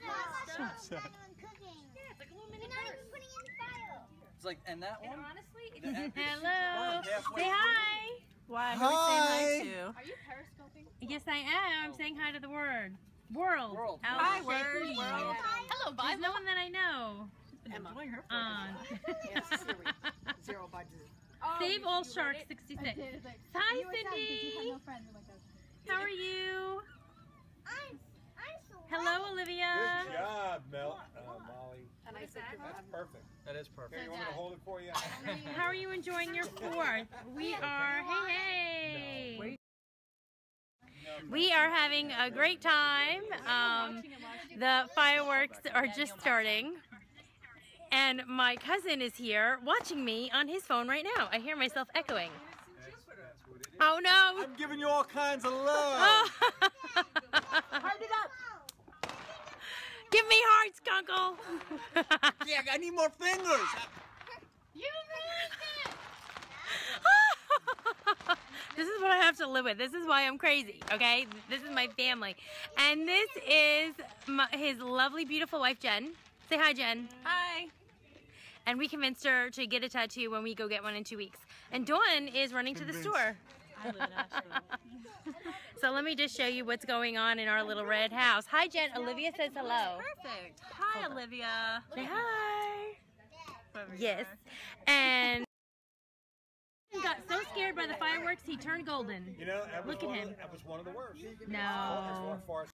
It's Yeah, it's like a little mini not purse. even putting in the file. It's like, and that And one? honestly, it's, Hello. Say hi. Why? Who Hi. are saying hi to? are you periscoping? Yes, I am. I'm oh. saying hi to the word. World. World. Al Hi, word, Shaheen. world. Hello, There's no one that I know. Emma. Um, On. Yes, Siri. Zero by zero. Save all oh, sharks 66. Hi, Cindy. How are you? I'm, I'm so Hello, Olivia. Good job, Mel, uh, Molly. And I said That's perfect. That is Here, perfect. you want me to hold it for you? How are you enjoying your fourth? We are, hey, hey. We are having a great time. Um, the fireworks are just starting. And my cousin is here watching me on his phone right now. I hear myself echoing. Oh no! I'm giving you all kinds of love. yeah, I need more fingers. You really This is what I have to live with. This is why I'm crazy, okay? This is my family. And this is my, his lovely, beautiful wife, Jen. Say hi, Jen. Hi. And we convinced her to get a tattoo when we go get one in two weeks. And Dawn is running to the store. I live in Asheville. So let me just show you what's going on in our little red house. Hi, Jen. Olivia says hello. Perfect. Hi, Olivia. Say hi. Yes. And he got so scared by the fireworks, he turned golden. You know, that was Look at him. Of, that was one of the worst. No. As far as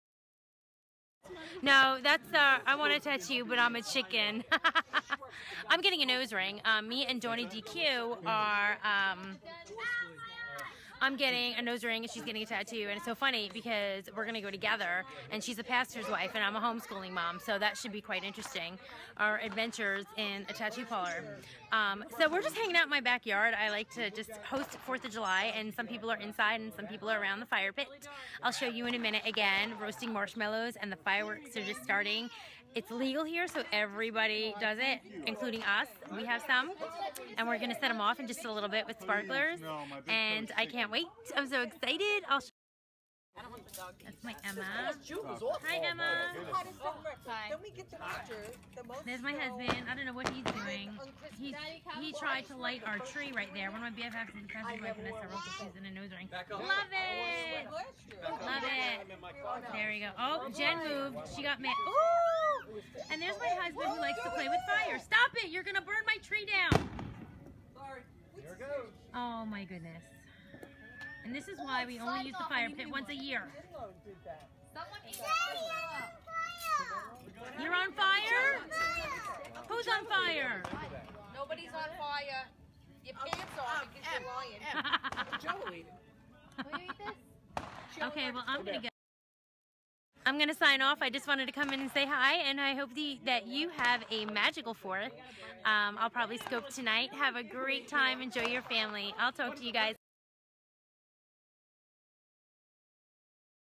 No, that's uh, I want to tattoo, but I'm a chicken. I'm getting a nose ring. Um, me and Donnie DQ are. Um, I'm getting a nose ring and she's getting a tattoo, and it's so funny because we're gonna go together, and she's a pastor's wife, and I'm a homeschooling mom, so that should be quite interesting. Our adventures in a tattoo parlor. Um, so we're just hanging out in my backyard. I like to just host Fourth of July, and some people are inside and some people are around the fire pit. I'll show you in a minute again, roasting marshmallows, and the fireworks are just starting. It's legal here, so everybody does it, including us. We have some, and we're gonna set them off in just a little bit with sparklers. And I can't wait. I'm so excited. I'll. Sh- That's my Emma. Hi, Emma. Hi. Then we get the picture. The There's my husband. I don't know what he's doing. He he tried to light our tree right there. One of my BFFs is the pastor's wife, Vanessa Rosa. She's in a nose ring. Love it. Love it. There we go. Oh, Jen moved. She got mad. Ooh! And there's my husband who likes to play with fire. Stop it! You're gonna burn my tree down. Here it goes. Oh my goodness. And this is why we only use the fire pit once a year. You're on fire? Who's on fire? Nobody's on fire. Your pants on because you're lying. Joey. Okay, well, I'm gonna go. I'm gonna sign off. I just wanted to come in and say hi, and I hope the, that you have a magical fourth. Um, I'll probably scope tonight. Have a great time. Enjoy your family. I'll talk to you guys